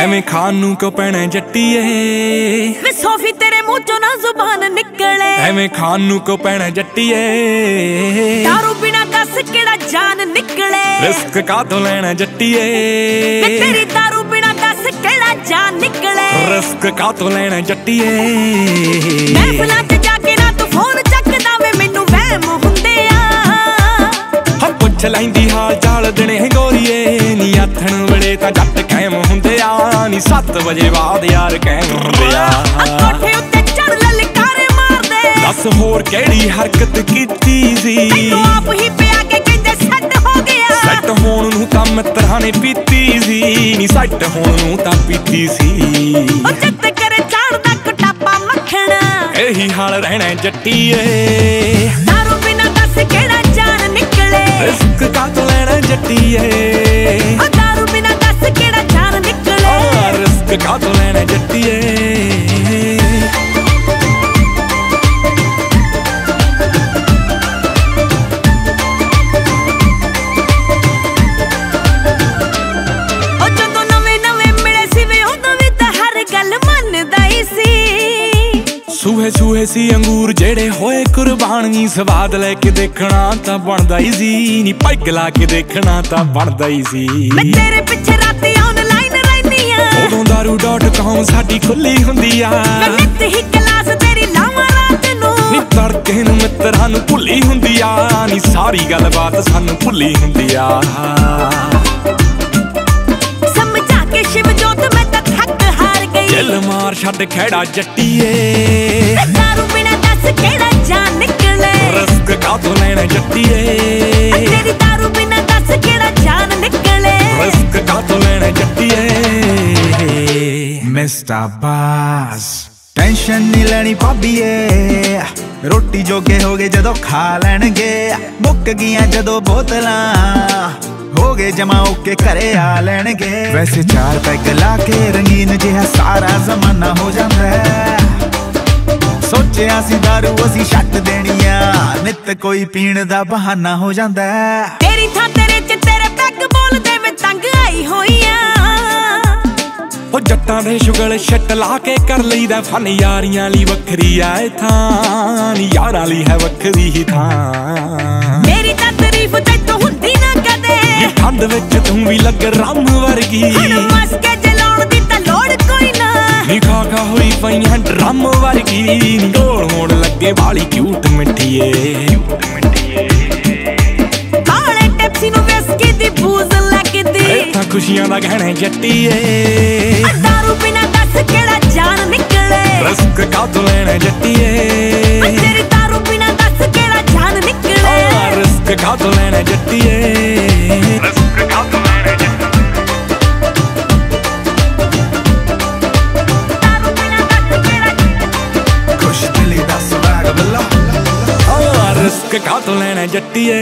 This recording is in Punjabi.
ਐਵੇਂ ਖਾਨ ਨੂੰ ਕਿਉਂ ਪੈਣਾ ਜੱਟੀਏ? ਵੇ ਸੋਫੀ ਤੇਰੇ ਮੂੰਹ ਚੋਂ ਨਾ ਜ਼ੁਬਾਨ ਨਿਕਲੇ। ਐਵੇਂ ਖਾਨ ਨੂੰ ਕਿਉਂ ਪੈਣਾ ਜੱਟੀਏ? ਦਾਰੂ ਬਿਨਾ ਦੱਸ ਕਿਹੜਾ ਜਾਨ ਨਿਕਲੇ। ਰਿਸਕ ਕਾਹਤੋਂ ਲੈਣਾ ਜੱਟੀਏ? ਵੇ ਤੇਰੀ ਦਾਰੂ ਬਿਨਾ ਦੱਸ ਕਿਹੜਾ ਜਾਨ ਨਿਕਲੇ। ਰਿਸਕ ਕਾਹਤੋਂ ਲੈਣਾ ਜੱਟੀਏ? ਮਹਿਫਲਾਂ 'ਚ ਜਾ ਕੇ ਨਾ ਤੂੰ ਫੋਨ ਚੱਕਦਾ ਵੇ ਮੈਨੂੰ ਵਹਿਮ ਹੁੰਦੇ ਆ। ਹਾਂ ਪੁੱਛ ਲੈਂਦੀ ਹਾਲ ਚਾਲ ਦਿਨੇ ਗੋਰੀਏ ਨੀ ਆਥਣ ਵੇਲੇ ਤਾਂ ਜੱਟ ਕਾਇਮ ਹੁੰਦੇ ਆ ਨੀ 7 ਵਜੇ ਬਾਅਦ ਯਾਰ ਕਾਇਮ ਹੁੰਦੇ ਆ। ਕੋਠੇ ਉੱਤੇ ਚੜ ਲਲਕਾਰੇ ਮਾਰਦੇ। ਦੱਸ ਹੋਰ ਕਿਹੜੀ ਹਰਕਤ ਕੀਤੀ ਸੀ? ਤੈਨੂੰ ਆਪ ਹੀ ਪਿਆ ਕੇ ਕਹਿੰਦੇ ਸੈੱਟ ਹੋ ਗਿਆ। ਸੈੱਟ ਹੋਣ ਨੂੰ ਤਾਂ ਮਿੱਤਰਾਂ ਨੇ ਪੀਤੀ ਸੀ ਨੀ ਸੈੱਟ ਹੋਣ ਨੂੰ ਤਾਂ ਪੀਤੀ ਸੀ। ਉਹ ਜੱਟ ਕਰੇ ਝਾੜਦਾ ਕਟਾਪਾ ਮੱਖਣਾ ਇਹੀ ਹਾਲ ਰਹਿਣਾ ਜੱਟੀਏ। ਦਾਰੂ ਬਿਨਾ ਦੱਸ ਕਿਹੜਾ ਜਾਨ ਨਿਕਲੇ। ਰਿਸਕ ਕਾਹਤੋਂ ਲੈਣਾ ਜੱਟੀਏ। ਗੱਲ ਮੰਨਦਾ ਹੀ ਸੀ। ਸੂਹੇ ਸੂਹੇ ਸੀ ਅੰਗੂਰ ਜਿਹੜੇ ਹੋਏ ਕੁਰਬਾਨੀ ਸਵਾਦ ਲੈ ਕੇ ਦੇਖਣਾ ਤਾਂ ਬਣਦਾ ਹੀ ਸੀ। ਨੀ ਪੈਗ ਲਾ ਕੇ ਦੇਖਣਾ ਤਾਂ ਬਣਦਾ ਹੀ ਸੀ। ਮੈਂ ਤੇਰੇ ਪਿੱਛੇ ਰਾਤੀ ਆਨਲਾਈਨ ਰਹਿਨੀ ਆ। ਉਦੋਂ daru.com ਸਾਡੀ ਖੁੱਲੀ ਹੁੰਦੀ ਆ। ਮੈਂ ਨਿੱਤ ਹੀ ਕਲਾਸ ਤੇਰੀ ਲਾਵਾਂ ਰਾਤ ਨੂੰ। ਨੀ ਤੜਕੇ ਨੂੰ ਮਿੱਤਰਾਂ ਨੂੰ ਭੁੱਲੀ ਹੁੰਦੀ ਆ। ਨੀ ਸਾਰੀ ਗੱਲਬਾਤ ਸਾਨੂੰ ਭੁੱਲੀ ਹੁੰਦੀ ਆ। ਸਮਝਾ ਕੇ ਸ਼ਿਵ ਜੋਤ ਮੈਂ ਤਾਂ ਥੱਕ ਹਾਰ ਗਈ। ਚੱਲ ਮਾਰ ਛੱਡ ਖੈੜਾ ਜੱਟੀਏ। ਦਾਰੂ ਬਿਨਾ ਦੱਸ ਕਿਹੜਾ ਜਾਨ ਨਿਕਲੇ। ਰਸਕ ਕਾਹਤੋਂ ਲੈਣਾ ਜੱਟੀਏ। ਤੇਰੀ ਦਾਰੂ ਬਿਨਾ ਦੱਸ ਕਿਹੜਾ ਜਾਨ ਨਿਕਲੇ। ਰਸਕ ਕਾਹਤੋਂ ਲੈਣਾ ਜੱਟੀਏ। ਮਿਸਟਰ ਬਾਸ ਟੈਨਸ਼ਨ ਨਹੀਂ ਲੈਣੀ ਭਾਬੀਏ। ਰੋਟੀ ਜੋਗੇ ਹੋਗੇ ਜਦੋਂ ਖਾ ਲੈਣਗੇ। ਮੁੱਕ ਗਈਆਂ ਜਦੋਂ ਬੋਤਲਾਂ। ਹੋ ਗਏ ਜਮਾ ਓਕੇ, ਘਰੇ ਆ ਲੈਣਗੇ। ਵੈਸੇ ਚਾਰ ਪੈਗ ਲਾ ਕੇ ਰੰਗੀਨ ਜਿਹਾ ਸਾਰਾ ਜ਼ਮਾਨਾ ਹੋ ਜਾਂਦਾ ਹੈ। ਸੋਚਿਆ ਸੀ ਦਾਰੂ ਅਸੀਂ ਛੱਡ ਦੇਣੀ ਆ। ਨਿਤ ਕੋਈ ਪੀਣ ਦਾ ਬਹਾਨਾ ਹੋ ਜਾਂਦਾ ਹੈ। ਉਹ ਜੱਟਾਂ ਦੇ ਸ਼ੁਗਲ ਛੱਟ ਲਾ ਕੇ ਕਰ ਲਈਦਾ ਫਨ। ਯਾਰੀਆਂ ਲਈ ਵੱਖਰੀ ਆਏ ਥਾਂ। ਯਾਰਾਂ ਲਈ ਹੈ ਵੱਖਰੀ ਹੀ ਥਾਂ। ਮੇਰੀ ਤਾਂ ਤਾਰੀਫ ਤੈਨੂੰ ਹੁੰਦੀ ਨਾ ਕਦੇ। ਇਹ ਠੰਡ ਵਿੱਚ ਤੂੰ ਵੀ ਲੱਗ ਰੰਮ ਵਰਗੀ। ਹੁਣ ਮਸ ਕੇ ਜਲਾਉਣ ਦੀ ਤਾਂ ਲੋੜ ਕੋਈ ਨਾ। ਨੀ ਖਾ ਖਾ ਹੋਈ ਪਈਆਂ ਡਰਮ ਵਰਗੀ। ਢੋਲ ਹੋਣ ਲੱਗੇ ਵਾਲੀ ਕਿਊਟ ਮਿੱਠੀਏ। ਕਾਲੇ ਖੁਸ਼ੀਆਂ ਦਾ ਗਹਿਣਾ ਜੱਟੀਏ। ਆ ਦਾਰੂ ਬਿਨਾ ਦੱਸ ਕਿਹੜਾ ਜਾਨ ਨਿਕਲੇ। ਰਸਕ ਕਾਹਤੋਂ ਲੈਣਾ ਜੱਟੀਏ। ਆ ਤੇਰੀ ਦਾਰੂ ਬਿਨਾ ਦੱਸ ਕਿਹੜਾ ਜਾਨ ਨਿਕਲੇ। ਰਿਸਕ ਕਾਹਤੋਂ ਲੈਣਾ ਰਿਸਕ ਦਾ ਸਵਾਗ ਬੱਲਾ। ਆ ਰਿਸਕ ਕਾਹਤੋਂ ਲੈਣਾ ਜੱਟੀਏ।